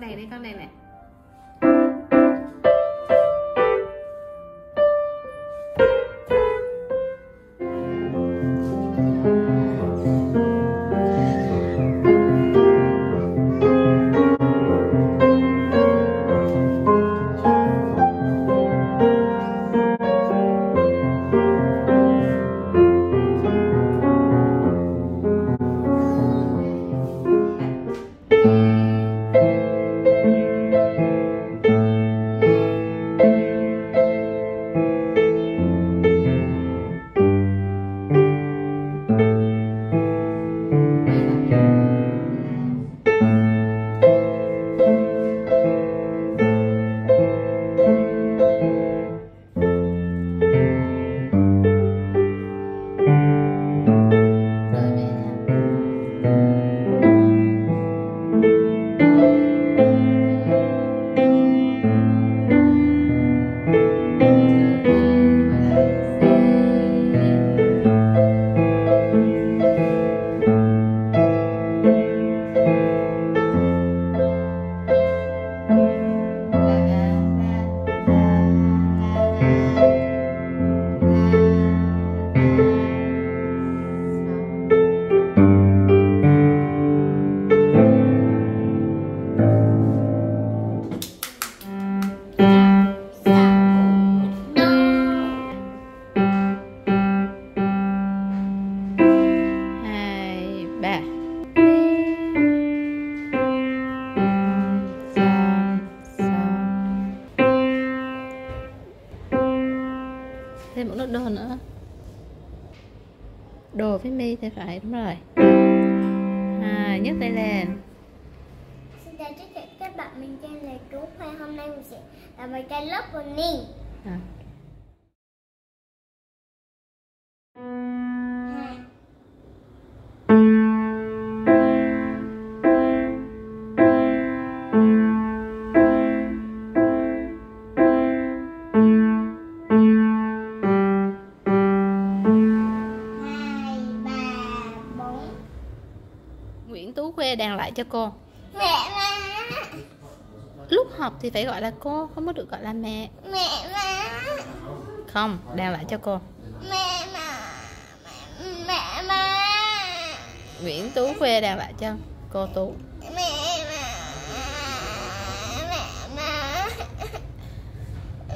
Này, đây! Ba son. thêm một nốt đồ nữa đồ với mi thì phải đúng rồi hai nhấc tay lên Xin chào tất cả các bạn, mình tên là Tú Khoa. Hôm nay mình sẽ làm bài ca lớp của mình. à. Nguyễn Tú Khuê đàn lại cho cô. Mẹ má, lúc học thì phải gọi là cô không có được gọi là mẹ. Mẹ má, không đàn lại cho cô. Mẹ má, mẹ, má, Nguyễn Tú Khuê đàn lại cho cô Tú. Mẹ má, mẹ má,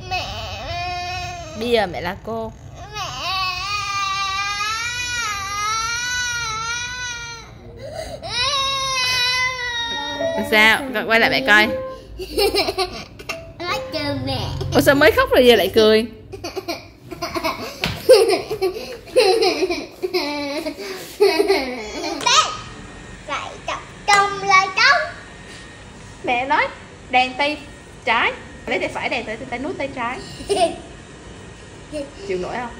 mẹ má. bây giờ mẹ là cô sao? Con quay lại mẹ coi. Ủa sao mới khóc rồi giờ lại cười? Mẹ nói đàn tay trái. Lấy tay phải đàn tay tay nút tay trái. Chịu nổi không?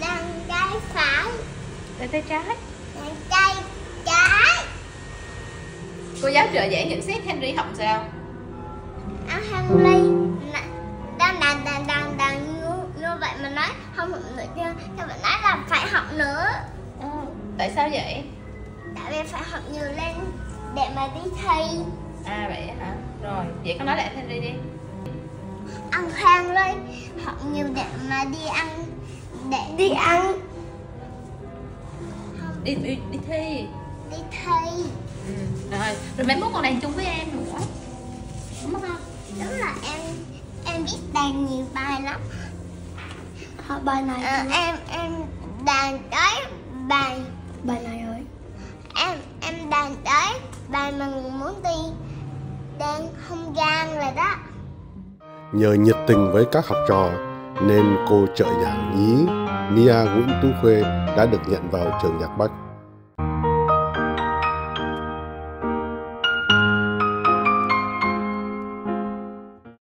Đăng trái phải. Tay tay trái. Đăng tay trái cô giáo trợ giảng nhận xét Henry học sao? Ông Henry Đang đàn đàn đàn đàn như, như vậy mà nói không học nữa chưa Thì bạn nói là phải học nữa. Ờ, tại sao vậy? Tại vì phải học nhiều lên để mà đi thi. À vậy hả? Rồi vậy con nói lại Henry đi. Ông Henry học nhiều để mà đi ăn Để đi ăn. Đi đi, đi thi. ừ. Rồi rồi mấy mốt còn đàn chung với em nữa. Đúng không? Đúng là em em biết đàn nhiều bài lắm. Học bài này Em em đàn tới bài. Bài này rồi Em em đàn tới bài mà mình muốn đi. Đàn không gian rồi đó. Nhờ nhiệt tình với các học trò nên cô trợ giảng nhí Mia Nguyễn Tú Khuê đã được nhận vào trường nhạc Bách.